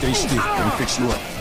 Stay still. Gonna fix you up.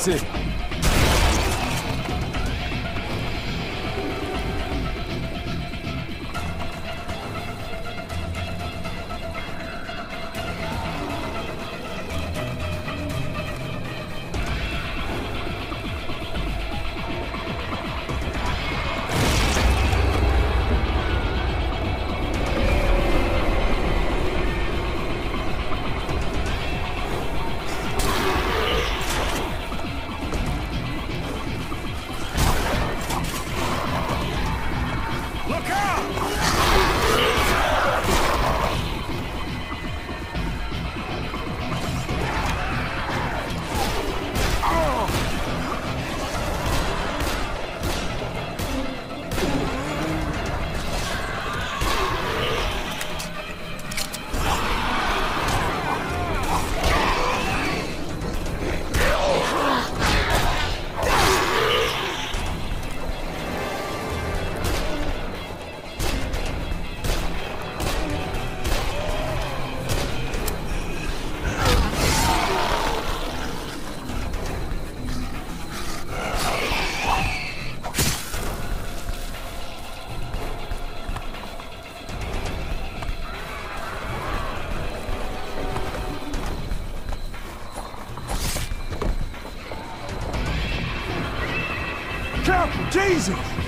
次。Jesus!